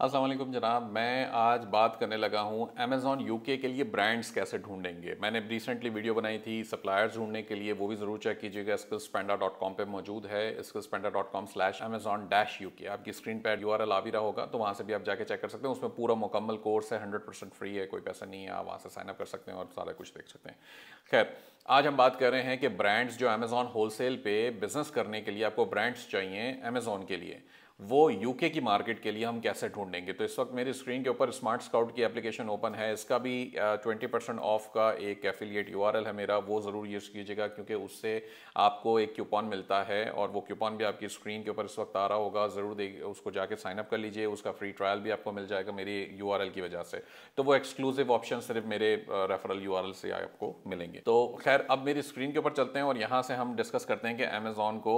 असलम जनाब, मैं आज बात करने लगा हूँ अमेज़ॉन यूके के लिए ब्रांड्स कैसे ढूंढेंगे। मैंने रिसेंटली वीडियो बनाई थी सप्लायर्स ढूँढने के लिए, वो भी ज़रूर चेक कीजिएगा स्किल्सपेंडा डॉट कॉम पर मौजूद है Skillspanda dot com slash Amazon dash UK के आपकी स्क्रीन पर यू आर एल आ भी रहा होगा तो वहाँ से भी आप जाके चेक कर सकते हैं। उसमें पूरा मुकम्मल कोर्स है हंड्रेड परसेंट फ्री है, कोई पैसा नहीं है, आप वहाँ से साइनअप कर सकते हैं और सारा कुछ देख सकते हैं। खैर, आज हम बात कर रहे हैं कि ब्रांड्स जो अमेज़ॉन होलसेल पे बिज़नेस करने के लिए आपको ब्रांड्स चाहिए अमेज़ॉन के लिए। वो यूके की मार्केट के लिए हम कैसे ढूंढेंगे? तो इस वक्त मेरी स्क्रीन के ऊपर स्मार्ट स्काउट की एप्लीकेशन ओपन है। इसका भी ट्वेंटी परसेंट ऑफ़ का एक एफिलिएट यू है मेरा। वो ज़रूर यूज़ कीजिएगा क्योंकि उससे आपको एक क्यूपॉन मिलता है और वो क्यूपॉन भी आपकी स्क्रीन के ऊपर इस वक्त आ रहा होगा। ज़रूर दे उसको जाके साइनअप कर लीजिए। उसका फ्री ट्रायल भी आपको मिल जाएगा मेरी यूआरएल की वजह से। तो वो एक्सक्लूसिव ऑप्शन सिर्फ़ मेरे रेफरल यूआरएल से आपको मिलेंगे। तो खैर, अब मेरी स्क्रीन के ऊपर चलते हैं और यहाँ से हम डिस्कस करते हैं कि अमेजोन को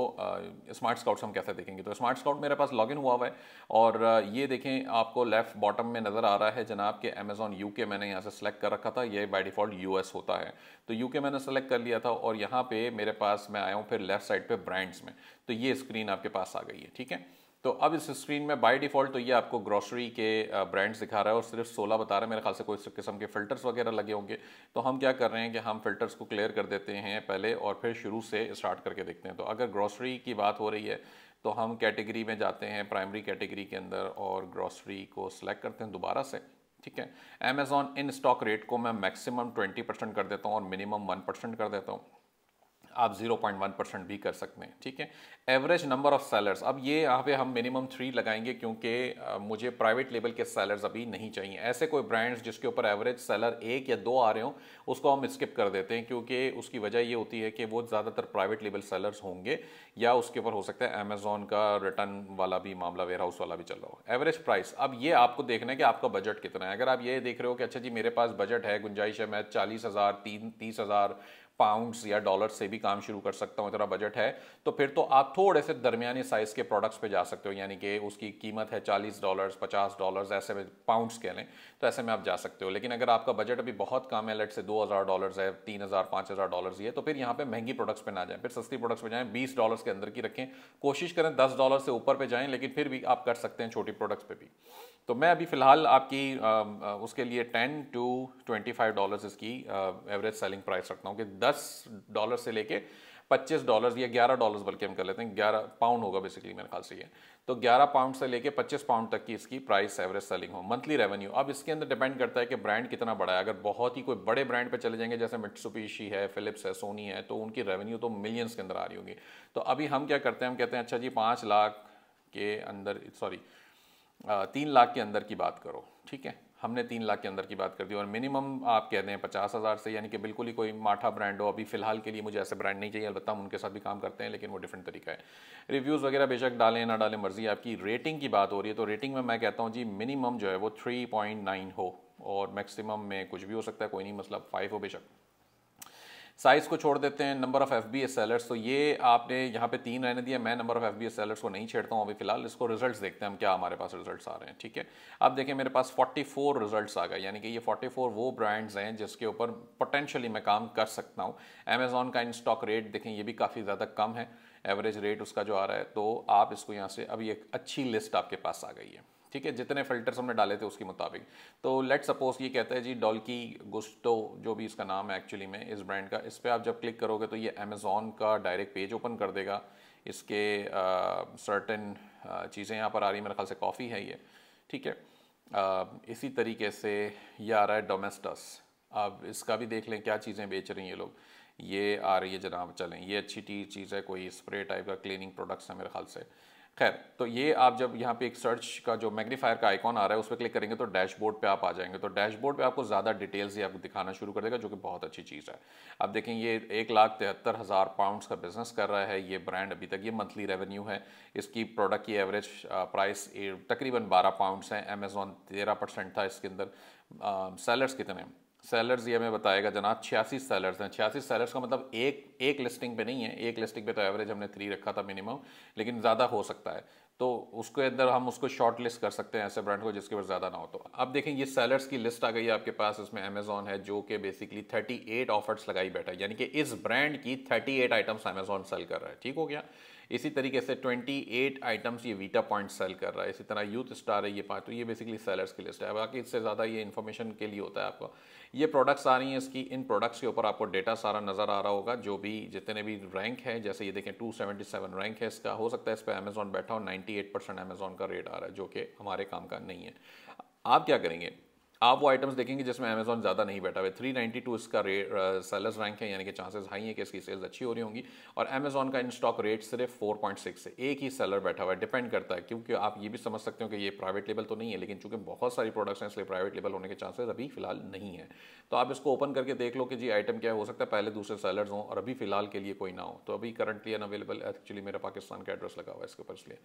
स्मार्ट स्काउट्स हम कैसे देखेंगे। तो स्मार्ट स्काउट मेरे पास लॉग हुआ हुआ है। और ये देखें, आपको लेफ़्ट बॉटम में नज़र आ रहा है जनाब के अमेजोन यूके मैंने यहाँ से सेलेक्ट कर रखा था। ये बाय डिफ़ॉल्ट यूएस होता है। तो यूके मैंने सेलेक्ट कर लिया था और यहाँ पे मेरे पास मैं आया हूँ फिर लेफ़्ट साइड पे ब्रांड्स में। तो ये स्क्रीन आपके पास आ गई है, ठीक है? तो अब इस स्क्रीन में बाय डिफ़ॉल्ट तो ये आपको ग्रोसरी के ब्रांड्स दिखा रहा है और सिर्फ़ 16 बता रहा है। मेरे ख्याल से कोई किस्म के फ़िल्टर्स वगैरह लगे होंगे। तो हम क्या कर रहे हैं कि हम फ़िल्टर्स को क्लियर कर देते हैं पहले और फिर शुरू से स्टार्ट करके देखते हैं। तो अगर ग्रोसरी की बात हो रही है तो हम कैटेगरी में जाते हैं प्राइमरी कैटेगरी के अंदर और ग्रॉसरी को सिलेक्ट करते हैं दोबारा से, ठीक है? अमेजॉन इन स्टॉक रेट को मैं मैक्सिमम 20 परसेंट कर देता हूँ और मिनिमम 1 परसेंट कर देता हूँ। आप 0.1 परसेंट भी कर सकते हैं, ठीक है? एवरेज नंबर ऑफ़ सेलर्स अब ये यहाँ पे हम मिनिमम थ्री लगाएँगे क्योंकि मुझे प्राइवेट लेवल के सेलर्स अभी नहीं चाहिए। ऐसे कोई ब्रांड्स जिसके ऊपर एवरेज सेलर एक या दो आ रहे हो, उसको हम स्किप कर देते हैं क्योंकि उसकी वजह ये होती है कि वो ज़्यादातर प्राइवेट लेवल सेलर्स होंगे या उसके ऊपर हो सकता है अमेजोन का रिटर्न वाला भी मामला वेयर हाउस वाला भी चल रहा हो। एवरेज प्राइस अब ये आपको देखना है कि आपका बजट कितना है। अगर आप ये देख रहे हो कि अच्छा जी मेरे पास बजट है, गुंजाइश है, मैं चालीस हज़ार, तीन, तीस हज़ार पाउंड्स या डॉलर से भी काम शुरू कर सकता हूँ तेरा बजट है तो फिर तो आप थोड़े से दरमियानी साइज़ के प्रोडक्ट्स पे जा सकते हो, यानी कि उसकी कीमत है चालीस डॉलर्स पचास डॉलर्स ऐसे में पाउंड्स कह लें तो ऐसे में आप जा सकते हो। लेकिन अगर आपका बजट अभी बहुत कम है लेट से दो हज़ार डॉलर्स है, तीन हज़ार, पाँच हज़ार डॉलर्स है तो फिर यहाँ पर महँगी प्रोडक्ट्स पर ना जाएँ, फिर सस्ती प्रोडक्ट्स पर जाएँ, बीस डॉलर्स के अंदर की रखें, कोशिश करें दस डॉलर से ऊपर पर जाएँ, लेकिन फिर भी आप कर सकते हैं छोटी प्रोडक्ट्स पर भी। तो मैं अभी फ़िलहाल आपकी उसके लिए ten to twenty five dollars इसकी एवरेज सेलिंग प्राइस रखता हूँ कि दस डॉलर से लेके पच्चीस डॉलर या ग्यारह डॉलर्स बल्कि हम कर लेते हैं, ग्यारह पाउंड होगा बेसिकली मेरे ख्याल से ये। तो ग्यारह पाउंड से लेके पच्चीस पाउंड तक की इसकी प्राइस एवरेज सेलिंग हो मंथली रेवेन्यू अब इसके अंदर डिपेंड करता है कि ब्रांड कितना बड़ा है। अगर बहुत ही कोई बड़े ब्रांड पे चले जाएँगे, जैसे मिट्सुपीशी है फिलिप्स है सोनी है तो उनकी रेवेन्यू तो मिलियंस के अंदर आ रही होगी। तो अभी हम क्या करते हैं? हम कहते हैं अच्छा जी, पाँच लाख के अंदर सॉरी तीन लाख के अंदर की बात करो, ठीक है? हमने तीन लाख के अंदर की बात कर दी और मिनिमम आप कहते हैं पचास हज़ार से, यानी कि बिल्कुल ही कोई माठा ब्रांड हो, अभी फ़िलहाल के लिए मुझे ऐसे ब्रांड नहीं चाहिए, अलबत्ता हम उनके साथ भी काम करते हैं, लेकिन वो डिफरेंट तरीका है। रिव्यूज़ वगैरह बेशक डालें ना डालें, मर्ज़ी आपकी रेटिंग की बात हो रही है तो रेटिंग में मैं कहता हूँ जी मिनिमम जो है वो थ्री पॉइंट नाइन हो, और मैक्सिमम में कुछ भी हो सकता है, कोई नहीं मतलब फाइव हो बेशक। साइज़ को छोड़ देते हैं number of F B S sellers तो ये आपने यहाँ पे तीन रहने दिया मैं number of F B S sellers को नहीं छेड़ता हूँ अभी फ़िलहाल, इसको रिजल्ट्स देखते हैं हम क्या हमारे पास रिजल्ट्स आ रहे हैं, ठीक है? अब देखें मेरे पास 44 रिजल्ट्स आ गए, यानी कि ये 44 वो ब्रांड्स हैं जिसके ऊपर पोटेंशली मैं काम कर सकता हूँ। अमेजोन का इन स्टॉक रेट देखें, ये भी काफ़ी ज़्यादा कम है एवरेज रेट उसका जो आ रहा है तो आप इसको यहाँ से अभी एक अच्छी लिस्ट आपके पास आ गई है। ठीक है, जितने फिल्टर्स हमने डाले थे उसके मुताबिक। तो लेट सपोज़ ये कहता है जी डॉल्की गुस्टो जो भी इसका नाम है एक्चुअली में, इस ब्रांड का, इस पर आप जब क्लिक करोगे तो ये अमेज़ोन का डायरेक्ट पेज ओपन कर देगा। इसके सर्टन चीज़ें यहाँ पर आ रही मेरे ख्याल से कॉफ़ी है ये, ठीक है? इसी तरीके से ये आ रहा है डोमेस्टस अब इसका भी देख लें, क्या चीज़ें बेच रही हैं ये लोग। ये आ रही है जनाब, चलें, ये अच्छी चीज़ है, कोई स्प्रे टाइप का क्लीनिंग प्रोडक्ट्स है मेरे ख्याल से। खैर तो ये आप जब यहाँ पे एक सर्च का जो मैग्नीफायर का आइकॉन आ रहा है, उस पर क्लिक करेंगे तो डैशबोर्ड पे आप आ जाएँगे। तो डैशबोर्ड पे आपको ज़्यादा डिटेल्स ही आपको दिखाना शुरू कर देगा, जो कि बहुत अच्छी चीज़ है। अब देखें, ये एक लाख तिहत्तर हज़ार पाउंड्स का बिज़नेस कर रहा है ये ब्रांड अभी तक। ये मंथली रेवेन्यू है। इसकी प्रोडक्ट की एवरेज प्राइस तकरीबन बारह पाउंड्स हैं। अमेज़ोन तेरह परसेंट था इसके अंदर। सेलर्स कितने सेलर्स ये हमें बताएगा, जनाब, छियासी सेलर्स हैं। छियासी सेलर्स का मतलब एक एक लिस्टिंग पे नहीं है। एक लिस्टिंग पे तो एवरेज हमने थ्री रखा था मिनिमम लेकिन ज़्यादा हो सकता है। तो उसके अंदर हम उसको शॉर्ट लिस्ट कर सकते हैं ऐसे ब्रांड को जिसके ऊपर ज़्यादा ना हो। तो अब देखें, ये सेलर्स की लिस्ट आ गई है आपके पास, इसमें अमेजोन है, जो कि बेसिकली 38 ऑफर्स लगाई बैठा है। यानी कि इस ब्रांड की 38 आइटम्स अमेजोन सेल कर रहा है। ठीक हो गया? इसी तरीके से 28 आइटम्स ये वीटा पॉइंट सेल कर रहा है। इसी तरह यूथ स्टार है ये पाँच तो ये बेसिकली सेलर्स की लिस्ट है। बाकी इससे ज़्यादा ये इन्फॉर्मेशन के लिए होता है आपको। ये प्रोडक्ट्स आ रही हैं इसकी। इन प्रोडक्ट्स के ऊपर आपको डेटा सारा नज़र आ रहा होगा। जो भी जितने भी रैंक है, जैसे ये देखें 277 रैंक है इसका। हो सकता है इस पर अमेजोन बैठा हो 98 परसेंट अमेजोन का रेट आ रहा है, जो कि हमारे काम का नहीं है। आप क्या करेंगे? आप वो आइटम्स देखेंगे जिसमें अमेजोन ज़्यादा नहीं बैठा हुआ थ्री नाइन्टी टू इसका रेट सेलर्स रैंक है, यानी कि चांसेस हाई है कि इसकी सेल्स अच्छी हो रही होंगी। और अमेजोन का इन स्टॉक रेट सिर्फ़ फोर पॉइंट सिक्स है। एक ही सेलर बैठा हुआ है। डिपेंड करता है, क्योंकि आप ये भी समझ सकते हो कि ये प्राइवेट लेवल तो नहीं है, लेकिन चूँकि बहुत सारी प्रोडक्ट्स हैं, इसलिए प्राइवेट लेवल होने के चांसेस अभी फ़िलहाल नहीं है। तो आप इसको ओपन करके देख लो कि जी आइटम क्या हो। सकता है पहले दूसरे सेलर्स हों और अभी फ़िलहाल के लिए कोई ना हो। तो अभी करंटली अनअवेलेबल एक्चुअली मेरा पाकिस्तान का एड्रेस लगा हुआ है इसके ऊपर इसलिए।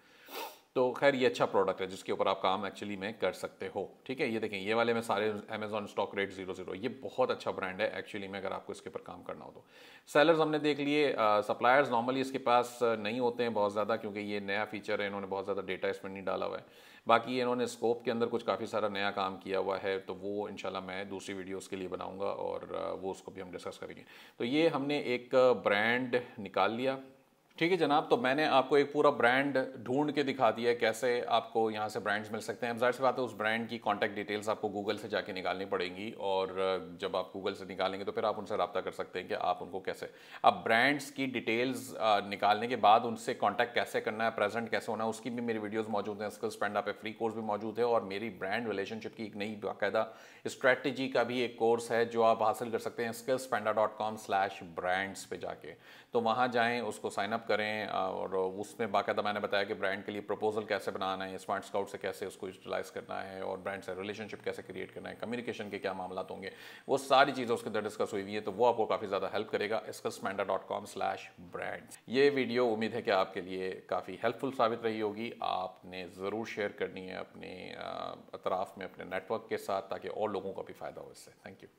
तो खैर, ये अच्छा प्रोडक्ट है, जिसके ऊपर आप काम एक्चुअली में कर सकते हो। ठीक है, ये देखें, ये वाले सारे Amazon stock rate zero zero ये बहुत अच्छा ब्रांड है एक्चुअली में अगर आपको इसके ऊपर काम करना हो तो। सेलर्स हमने देख लिए सप्लायर्स नॉर्मली इसके पास नहीं होते हैं बहुत ज़्यादा क्योंकि ये नया फीचर है, इन्होंने बहुत ज़्यादा डेटा इसमें नहीं डाला हुआ है। बाकी इन्होंने स्कोप के अंदर कुछ काफ़ी सारा नया काम किया हुआ है तो वो इंशाल्लाह मैं दूसरी वीडियो के लिए बनाऊँगा और वो उसको भी हम डिस्कस करेंगे। तो ये हमने एक ब्रांड निकाल लिया। ठीक है जनाब तो मैंने आपको एक पूरा ब्रांड ढूंढ के दिखा दिया कैसे आपको यहाँ से ब्रांड्स मिल सकते हैं। ज़ाहिर सी बात है, उस ब्रांड की कॉन्टैक्ट डिटेल्स आपको गूगल से जाके निकालनी पड़ेंगी और जब आप गूगल से निकालेंगे तो फिर आप उनसे रब्ता कर सकते हैं कि आप उनको कैसे। अब ब्रांड्स की डिटेल्स निकालने के बाद उनसे कॉन्टैक्ट कैसे करना है प्रेजेंट कैसे होना है, उसकी भी मेरी वीडियोज़ मौजूद हैं। स्किल्स स्पेंड आप फ्री कोर्स भी मौजूद है और मेरी ब्रांड रिलेशनशिप की एक नई बाकायदा स्ट्रैटेजी का भी एक कोर्स है जो आप हासिल कर सकते हैं Skillspanda dot com slash brands पे जाके। तो वहाँ जाएँ, उसको साइनअप करें और उसमें बाकायदा मैंने बताया कि ब्रांड के लिए प्रपोजल कैसे बनाना है स्मार्ट स्काउट से कैसे उसको यूटिलाइज करना है, और ब्रांड से रिलेशनशिप कैसे क्रिएट करना है कम्युनिकेशन के क्या मामला होंगे, वो सारी चीज़ें उसके अंदर डिस्कस हुई हुई है तो वो आपको काफ़ी ज़्यादा हेल्प करेगा Skillspanda dot com slash brand ये वीडियो उम्मीद है कि आपके लिए काफ़ी हेल्पफुल साबित रही होगी। आपने ज़रूर शेयर करनी है अपने अतराफ़ में, अपने नेटवर्क के साथ, ताकि और लोगों को भी फ़ायदा हो इससे। Thank you